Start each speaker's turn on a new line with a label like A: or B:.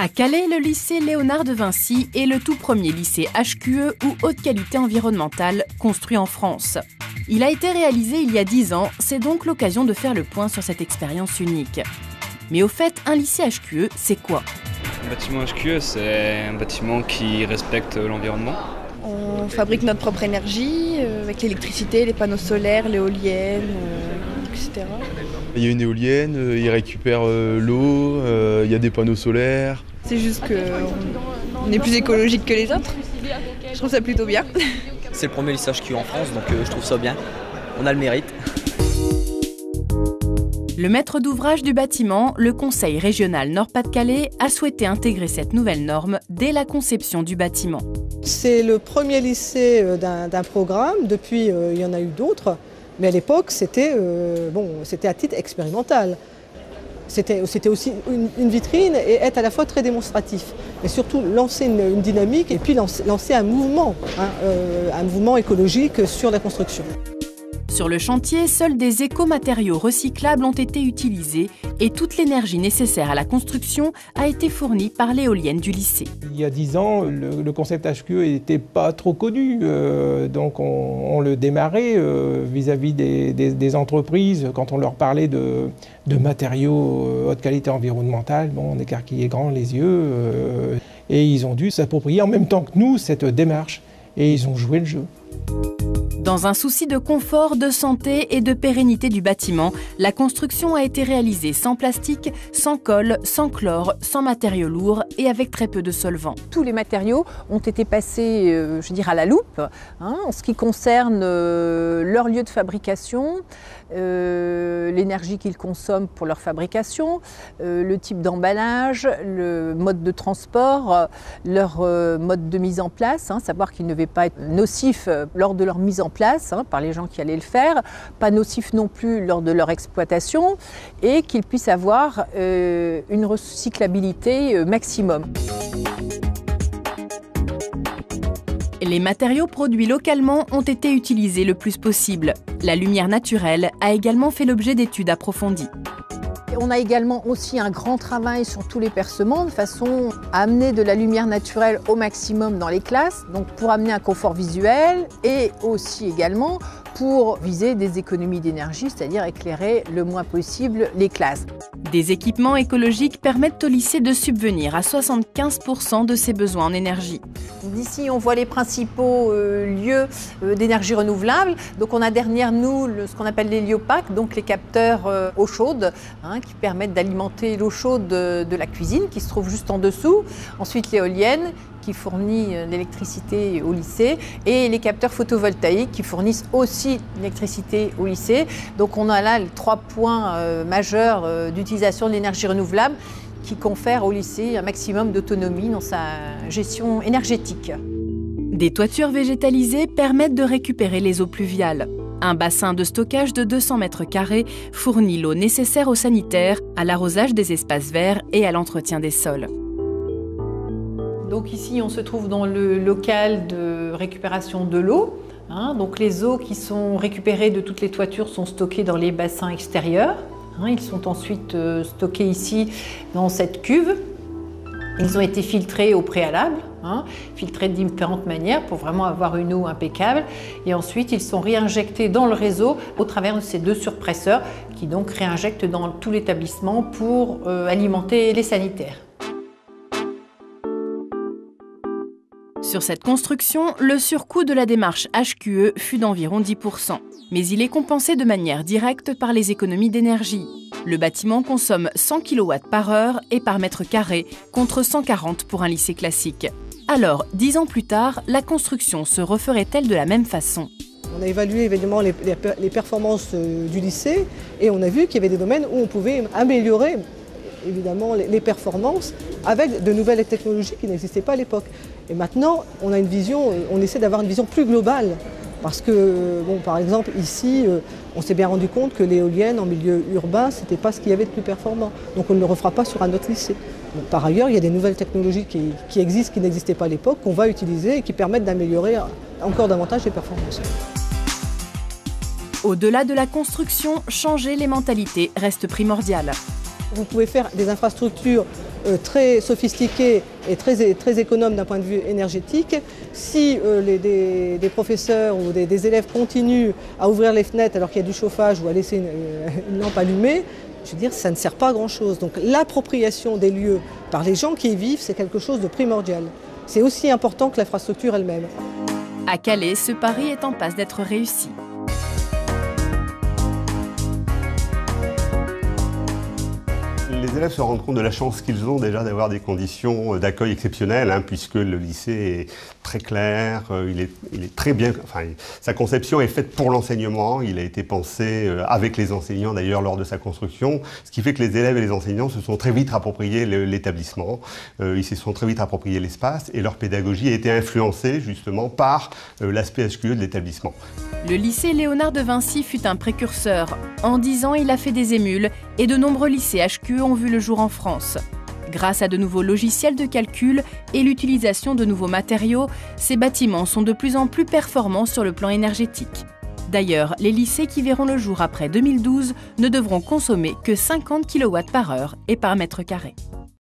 A: À Calais, le lycée Léonard de Vinci est le tout premier lycée HQE ou haute qualité environnementale construit en France. Il a été réalisé il y a 10 ans, c'est donc l'occasion de faire le point sur cette expérience unique. Mais au fait, un lycée HQE, c'est quoi?
B: Un bâtiment HQE, c'est un bâtiment qui respecte l'environnement.
C: On fabrique notre propre énergie euh, avec l'électricité, les panneaux solaires, l'éolienne, euh, etc.
D: Il y a une éolienne, euh, il récupère l'eau, il y a des panneaux solaires.
C: C'est juste qu'on est plus écologique que les autres. Je trouve ça plutôt bien.
E: C'est le premier lycée HQE en France, donc je trouve ça bien. On a le mérite.
A: Le maître d'ouvrage du bâtiment, le Conseil régional Nord-Pas-de-Calais, a souhaité intégrer cette nouvelle norme dès la conception du bâtiment.
F: C'est le premier lycée euh, d'un programme, depuis euh, il y en a eu d'autres, mais à l'époque c'était euh, bon, à titre expérimental. C'était aussi une, vitrine et être à la fois très démonstratif, mais surtout lancer une, dynamique et puis lancer, un mouvement, hein, un mouvement écologique sur la construction.
A: Sur le chantier, seuls des écomatériaux recyclables ont été utilisés et toute l'énergie nécessaire à la construction a été fournie par l'éolienne du lycée.
G: Il y a dix ans, le, concept HQE n'était pas trop connu, euh, donc on, le démarrait euh, vis-à-vis des, entreprises quand on leur parlait de, matériaux euh, haute qualité environnementale. Bon, on écarquillait grand les yeux et ils ont dû s'approprier en même temps que nous cette démarche et ils ont joué le jeu.
A: Dans un souci de confort, de santé et de pérennité du bâtiment, la construction a été réalisée sans plastique, sans colle, sans chlore, sans matériaux lourds et avec très peu de solvants.
H: Tous les matériaux ont été passés, euh, je à la loupe hein, en ce qui concerne euh, leur lieu de fabrication, euh, l'énergie qu'ils consomment pour leur fabrication, le type d'emballage, le mode de transport, leur mode de mise en place, hein, savoir qu'ils ne devaient pas être nocifs lors de leur mise en place hein, par les gens qui allaient le faire, pas nocif non plus lors de leur exploitation et qu'ils puissent avoir euh, une recyclabilité euh, maximum.
A: Les matériaux produits localement ont été utilisés le plus possible. La lumière naturelle a également fait l'objet d'études approfondies.
H: On a également aussi un grand travail sur tous les percements de façon à amener de la lumière naturelle au maximum dans les classes, donc pour amener un confort visuel et aussi également pour viser des économies d'énergie, c'est-à-dire éclairer le moins possible les classes.
A: Des équipements écologiques permettent au lycée de subvenir à 75% de ses besoins en énergie.
H: D'ici, on voit les principaux euh, lieux euh, d'énergie renouvelable. Donc, on a derrière nous ce qu'on appelle les liopac, donc les capteurs euh, eau chaude, hein, qui permettent d'alimenter l'eau chaude de, la cuisine, qui se trouve juste en dessous. Ensuite, l'éolienne, qui fournit l'électricité au lycée, et les capteurs photovoltaïques qui fournissent aussi l'électricité au lycée. Donc on a là les trois points majeurs d'utilisation de l'énergie renouvelable qui confère au lycée un maximum d'autonomie dans sa gestion énergétique.
A: Des toitures végétalisées permettent de récupérer les eaux pluviales. Un bassin de stockage de 200 mètres carrés fournit l'eau nécessaire aux sanitaires, à l'arrosage des espaces verts et à l'entretien des sols.
H: Donc ici, on se trouve dans le local de récupération de l'eau. Hein. donc les eaux qui sont récupérées de toutes les toitures sont stockées dans les bassins extérieurs. Hein, ils sont ensuite euh, stockés ici dans cette cuve. Ils ont été filtrés au préalable, hein, filtrés de différentes manières pour vraiment avoir une eau impeccable. Et ensuite, ils sont réinjectés dans le réseau au travers de ces deux surpresseurs qui donc réinjectent dans tout l'établissement pour euh, alimenter les sanitaires.
A: Sur cette construction, le surcoût de la démarche HQE fut d'environ 10%, mais il est compensé de manière directe par les économies d'énergie. Le bâtiment consomme 100 kW par heure et par mètre carré, contre 140 pour un lycée classique. Alors, dix ans plus tard, la construction se referait-elle de la même façon?
F: On a évalué évidemment les, performances euh, du lycée et on a vu qu'il y avait des domaines où on pouvait améliorer évidemment les, performances avec de nouvelles technologies qui n'existaient pas à l'époque. Et maintenant, on a une vision, on essaie d'avoir une vision plus globale. Parce que, bon, par exemple, ici, euh, on s'est bien rendu compte que l'éolienne en milieu urbain, ce n'était pas ce qu'il y avait de plus performant. Donc on ne le refera pas sur un autre lycée. par ailleurs, il y a des nouvelles technologies qui, qui existent, qui n'existaient pas à l'époque, qu'on va utiliser et qui permettent d'améliorer encore davantage les performances.
A: Au-delà de la construction, changer les mentalités reste primordial.
F: Vous pouvez faire des infrastructures euh, très sophistiqués et très, très économes d'un point de vue énergétique, si euh, les, des, professeurs ou des, élèves continuent à ouvrir les fenêtres alors qu'il y a du chauffage ou à laisser une, lampe allumée, je veux dire, ça ne sert pas à grand-chose. Donc l'appropriation des lieux par les gens qui y vivent, c'est quelque chose de primordial. C'est aussi important que l'infrastructure elle-même.
A: À Calais, ce pari est en passe d'être réussi.
I: Les élèves se rendent compte de la chance qu'ils ont déjà d'avoir des conditions euh, d'accueil exceptionnelles, hein, puisque le lycée est très clair, euh, il, est, très bien. Enfin, sa conception est faite pour l'enseignement. Il a été pensé euh, avec les enseignants d'ailleurs lors de sa construction, ce qui fait que les élèves et les enseignants se sont très vite appropriés l'établissement. ils se sont très vite appropriés l'espace et leur pédagogie a été influencée justement par l'aspect HQE de l'établissement.
A: Le lycée Léonard de Vinci fut un précurseur. En 10 ans, il a fait des émules et de nombreux lycées HQE ont vu le jour en France. Grâce à de nouveaux logiciels de calcul et l'utilisation de nouveaux matériaux, ces bâtiments sont de plus en plus performants sur le plan énergétique. D'ailleurs, les lycées qui verront le jour après 2012 ne devront consommer que 50 kWh par heure et par mètre carré.